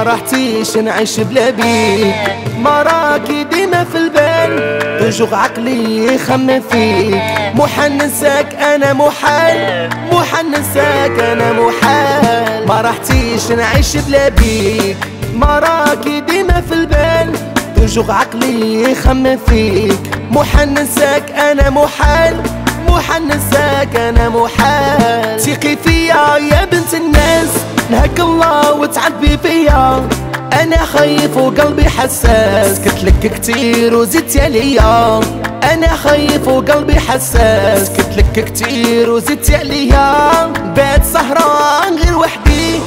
رحتيش نعيش بلا بيك ما راكي ديما في البال توجوغ عقلي يخمم فيك محال ننساك أنا محال محال ننساك أنا محال. ما رحتيش نعيش بلا بيك ما راكي ديما في البال توجوغ عقلي يخمم فيك محال ننساك أنا محال محال ننساك أنا محال. ثقي فيا يا بنت الناس نهك الله وتعبي فيا. أنا خايف وقلبي حساس. قلتلك كتير وزدت عليا أنا خايف وقلبي حساس. قلتلك كتير وزدت عليا بعد سهران غير وحدي.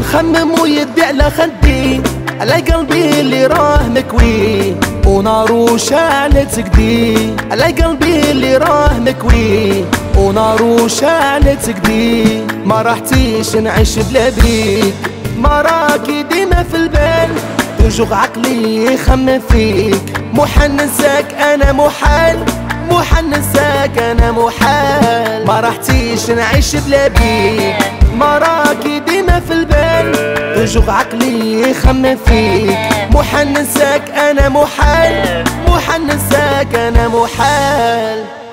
نخمم ويدي على خدي. على قلبي اللي راه مكوي. ونارو شعلت تقدي على قلبي اللي راه مكوي. ونارو شعلت تقدي ما رحتيش نعيش بلا بيك ديما في البال. توجوغ عقلي يخمم فيك محال ننساك أنا محال. ننساك أنا محال. ما رحتيش نعيش بلا بيك. ما راكي ديما في البال. توجوغ عقلي يخمم فيك محال ننساك أنا محال. ننساك أنا محال.